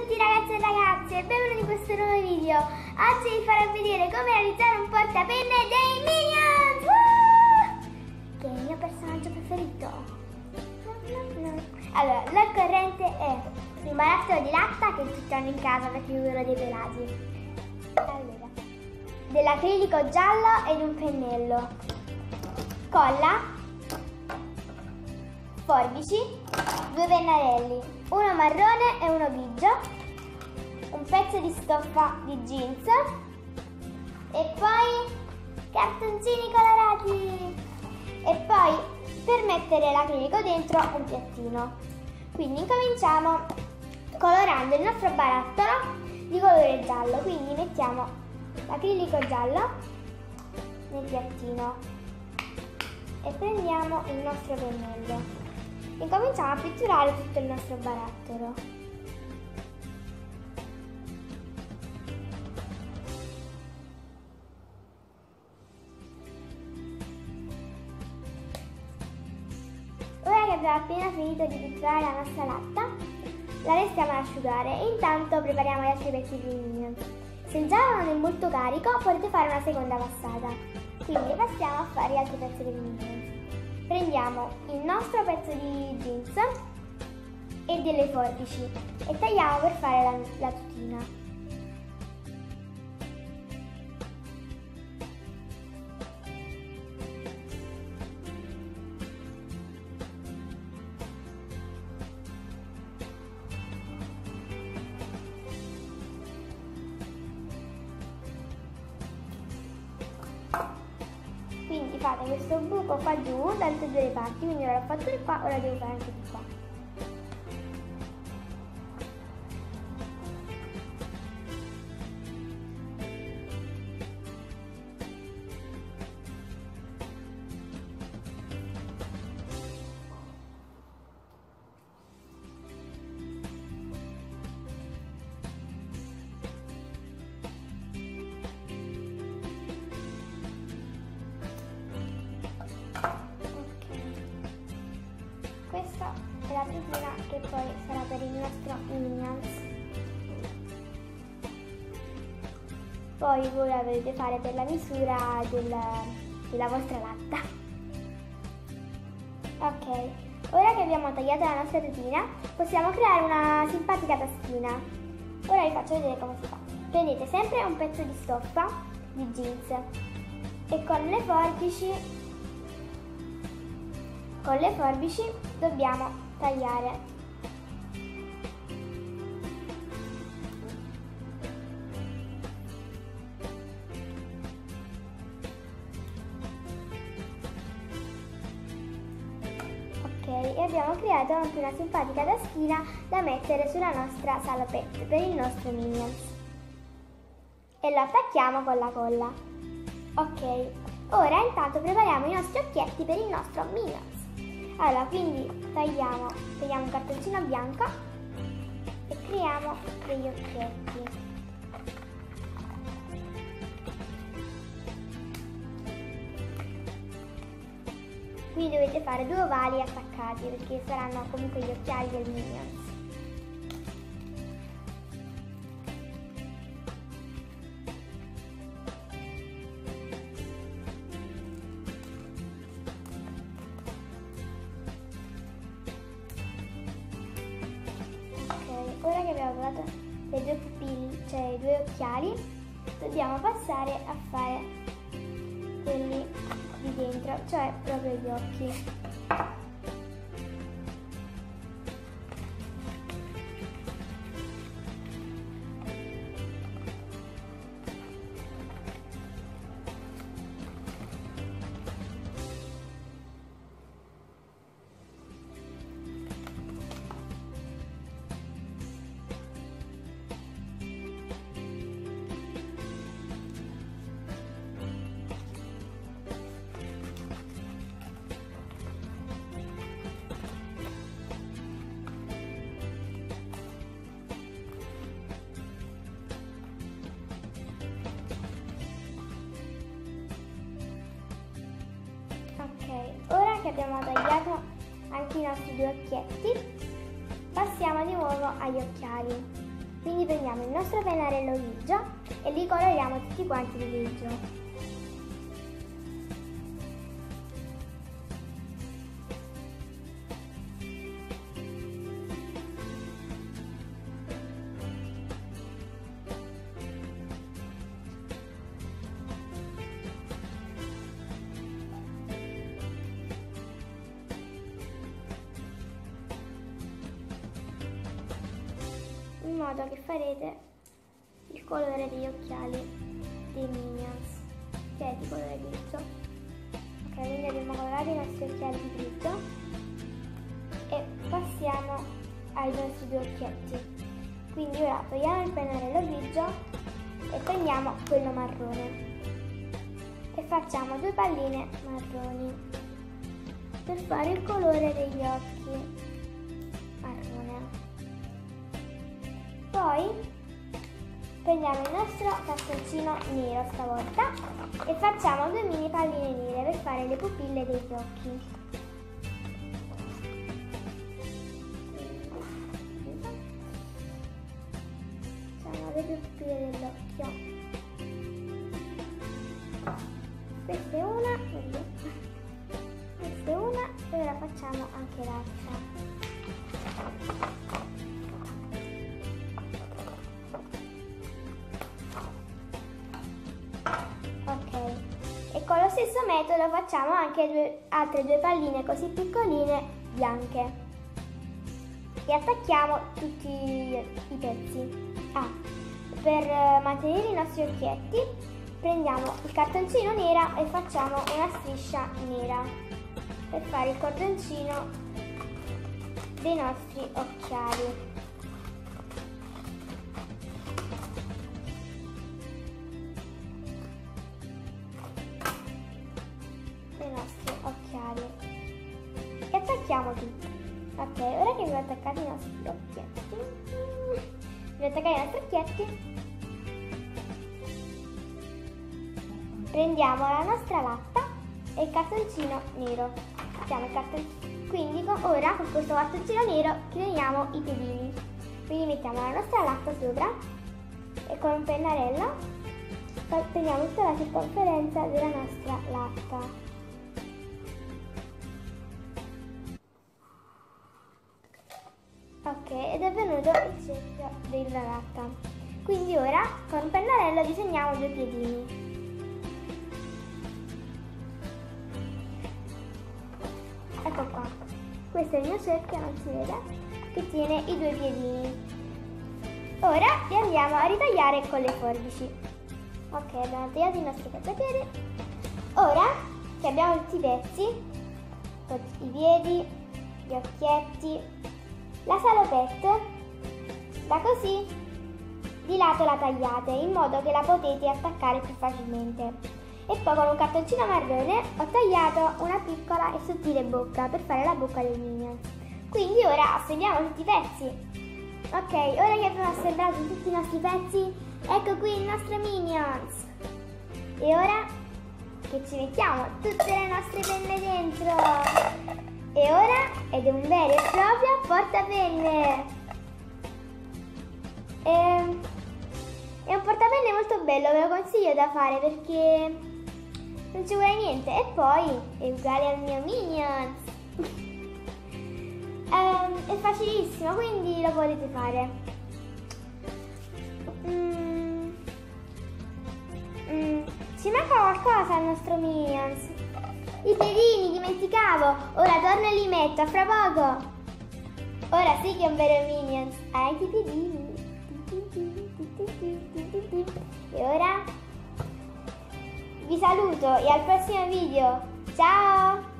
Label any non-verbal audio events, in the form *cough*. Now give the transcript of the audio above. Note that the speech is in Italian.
tutti ragazzi e ragazze benvenuti in questo nuovo video. Oggi vi farò vedere come realizzare un portapenne dei Minions! Woo! Che è il mio personaggio preferito. Allora, l'occorrente è un barattolo di latta che tutti hanno in casa perché io quello dei pelati. Allora, dell'acrilico giallo ed un pennello. Colla, forbici, due pennarelli, uno marrone e uno grigio, un pezzo di stoffa di jeans. E poi cartoncini colorati. E poi per mettere l'acrilico dentro un piattino. Quindi incominciamo colorando il nostro barattolo di colore giallo, quindi mettiamo l'acrilico giallo nel piattino. E prendiamo il nostro pennello e cominciamo a pitturare tutto il nostro barattolo. Ora che abbiamo appena finito di pitturare la nostra latta, la restiamo ad asciugare e intanto prepariamo gli altri pezzi di minion. Se il giallo non è molto carico potete fare una seconda passata, quindi passiamo a fare gli altri pezzi di minion prendiamo il nostro pezzo di jeans e delle forbici e tagliamo per fare la, la tutina. quindi fate questo buco qua giù da tutte e due le parti quindi ora l'ho fatto di qua ora devo fare anche di qua poi sarà per il nostro minions poi voi la dovete fare per la misura del, della vostra latta. Ok ora che abbiamo tagliato la nostra tutina possiamo creare una simpatica taschina ora vi faccio vedere come si fa. Prendete sempre un pezzo di stoffa di jeans e con le forbici con le forbici dobbiamo tagliare abbiamo creato anche una simpatica taschina da mettere sulla nostra salopette per il nostro minions. E lo attacchiamo con la colla. Ok ora intanto prepariamo i nostri occhietti per il nostro minions. Allora quindi tagliamo tagliamo un cartoncino bianco e creiamo degli occhietti qui dovete fare due ovali attaccati perché saranno comunque gli occhiali del minions ora che abbiamo trovato le due pupille, cioè i due occhiali, dobbiamo passare a fare cioè proprio gli occhi. Che abbiamo tagliato anche i nostri due occhietti, passiamo di nuovo agli occhiali. Quindi prendiamo il nostro pennarello grigio e li coloriamo tutti quanti di grigio. Modo che farete il colore degli occhiali dei Minions. Che è di colore grigio? Ok quindi abbiamo colorato i nostri occhiali di grigio e passiamo ai nostri due occhietti. Quindi ora togliamo il pennarello grigio e prendiamo quello marrone. E facciamo due palline marroni per fare il colore degli occhi prendiamo il nostro cartoncino nero stavolta e facciamo due mini palline nere per fare le pupille degli occhi. Facciamo le pupille dell'occhio. Questa è una, questa è una e ora facciamo anche l'altra. Stesso metodo facciamo anche due, altre due palline così piccoline bianche e attacchiamo tutti i pezzi. Ah, per mantenere i nostri occhietti prendiamo il cartoncino nera e facciamo una striscia nera per fare il cordoncino dei nostri occhiali. Tutto. Ok, ora che abbiamo attaccato i nostri occhietti, abbiamo attaccato i nostri occhietti, prendiamo la nostra latta e il cartoncino nero. Mettiamo il cartoncino. Quindi ora con questo cartoncino nero chiudiamo i piedini. Quindi mettiamo la nostra latta sopra e con un pennarello prendiamo tutta la circonferenza della nostra latta. Venuto il cerchio della latta. Quindi ora con un pennarello disegniamo due piedini. Ecco qua. Questo è il mio cerchio, non si vede, che tiene i due piedini. Ora li andiamo a ritagliare con le forbici. Ok, abbiamo tagliato i nostri cacciapiedi. Ora che abbiamo tutti i pezzi, i piedi, gli occhietti, la salopette da così di lato la tagliate in modo che la potete attaccare più facilmente. E poi con un cartoncino marrone ho tagliato una piccola e sottile bocca per fare la bocca dei minions. Quindi ora assembliamo tutti i pezzi. Ok, ora che abbiamo assemblato tutti i nostri pezzi, ecco qui il nostro minions. E ora che ci mettiamo tutte le nostre penne dentro. E ora ed è un vero e proprio portapenne. E, ehm, è un portapenne molto bello, ve lo consiglio da fare perché non ci vuole niente. E poi è uguale al mio Minions. um, *laughs* è facilissimo, quindi lo potete fare. Mm. Mm. Ci manca qualcosa al nostro Minions. I piedini, dimenticavo! Ora torno e li metto, fra poco! Ora sì che è un vero Minions! Hai anche i piedini! E ora vi saluto e al prossimo video! Ciao!